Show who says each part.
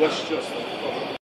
Speaker 1: West just.